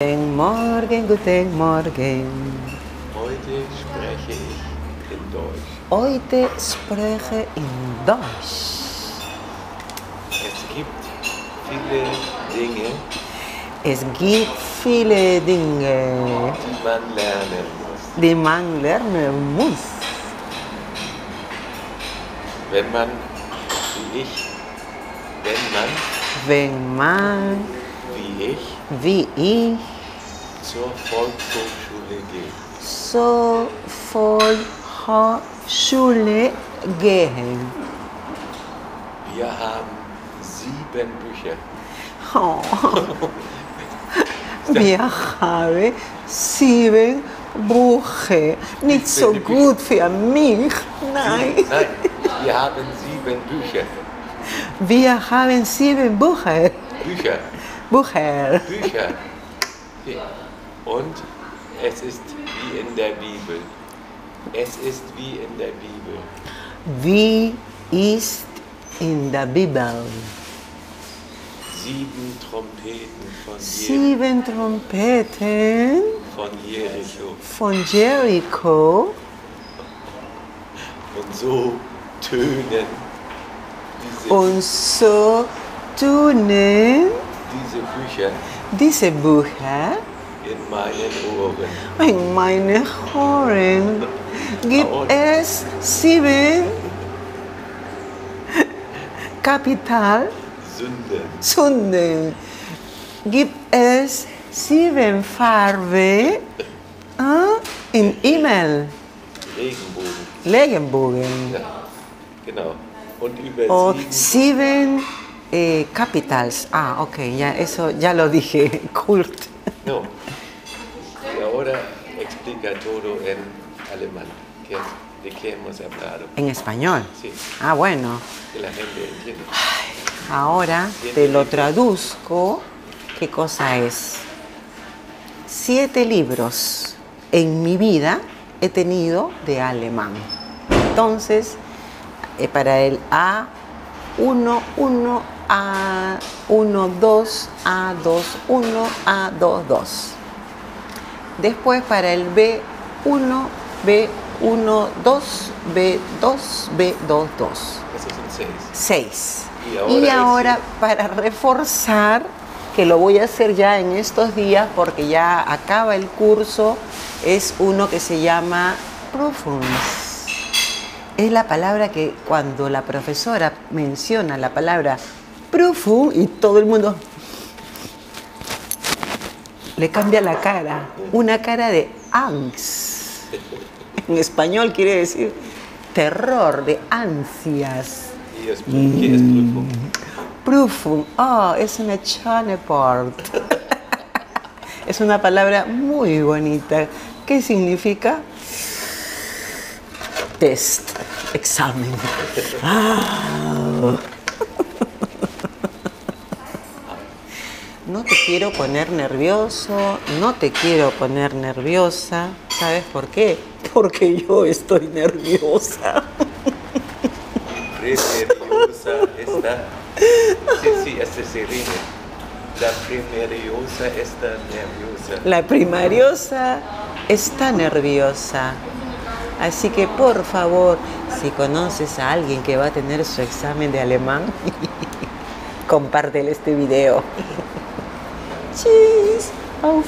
Guten Morgen, guten Morgen. Heute spreche ich in Deutsch. Heute spreche in Deutsch. Es gibt viele Dinge, Es gibt viele Dinge, die man lernen muss. die man lernen muss. Wenn man, wie ich, wenn man, Wenn man, wie ich, wie ich, zur Volkshochschule geht. zur Volksschule gehen. Wir haben sieben Bücher. Oh. Wir haben sieben Bücher. Nicht so gut für mich. Nein. Nein, wir haben sieben Bücher. Wir haben sieben Bücher. Bücher, Bücher. Bücher. Und es ist wie in der Bibel. Es ist wie in der Bibel. Wie ist in der Bibel? Sieben Trompeten von, Je Sieben Trompeten von Jericho. von Jericho. Und so tönen diese, Und so tun diese Bücher diese Bücher in meinen Ohren. in meine Ohren. Gibt es sieben Kapital Sünden. Sünden. Gibt es sieben Farben äh, in Himmel, Regenbogen. Regenbogen. Ja, genau. Und über O sieben, sieben eh, capitals. Ah, ok, ya, eso ya lo dije, Kurt. no. Y ahora explica todo en alemán, que es de qué hemos hablado. En español. Sí, Ah, bueno. que la gente entiende. Ahora te lo traduzco. ¿Qué cosa es? Siete libros en mi vida he tenido de alemán. Entonces, eh, para el A1, 1, A1, 2, A2, 1, A2, 2. Después para el B1, B1, 2, B2, B2, 2. Esos son seis. 6. Y ahora Y ahora, para reforzar, que lo voy a hacer ya en estos días porque ya acaba el curso, es uno que se llama Profunds. Es la palabra que cuando la profesora menciona la palabra profund y todo el mundo le cambia la cara, una cara de angst. En español quiere decir terror, de ansias. Y es, ¿Qué es Prüfung? Profund, ah, es una part. es una palabra muy bonita. ¿Qué significa? Test, examen. Ah. No te quiero poner nervioso, no te quiero poner nerviosa. ¿Sabes por qué? Porque yo estoy nerviosa. Está. Sí, sí, este se ríe. La premeriosa está nerviosa. La primariosa está nerviosa. Así que por favor, si conoces a alguien que va a tener su examen de alemán, compártele este video. Tschüss, auf.